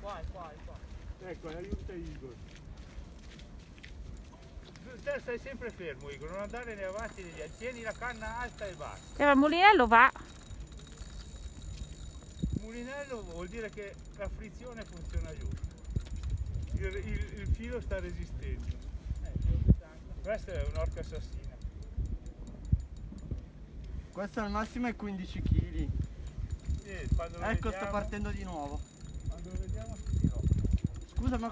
Qua, qua, qua. Ecco, aiuta Igor. Tu te stai sempre fermo Igor, non andare né avanti né indietro. Tieni la canna alta e basta. Eh, ma il mulinello va. Il mulinello vuol dire che la frizione funziona giusto. Il, il- il filo sta resistendo. Questa è un'orca assassina. Questo al massimo è 15 kg. Ecco, vediamo- partendo di nuovo. Scusa, ma